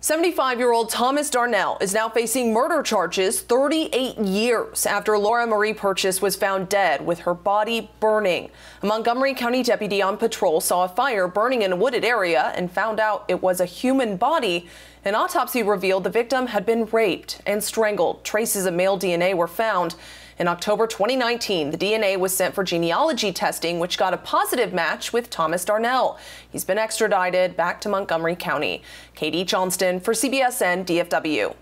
75 year old Thomas Darnell is now facing murder charges 38 years after Laura Marie Purchase was found dead with her body burning. A Montgomery County deputy on patrol saw a fire burning in a wooded area and found out it was a human body. An autopsy revealed the victim had been raped and strangled. Traces of male DNA were found. In October 2019, the DNA was sent for genealogy testing, which got a positive match with Thomas Darnell. He's been extradited back to Montgomery County. Katie Johnston for CBSN DFW.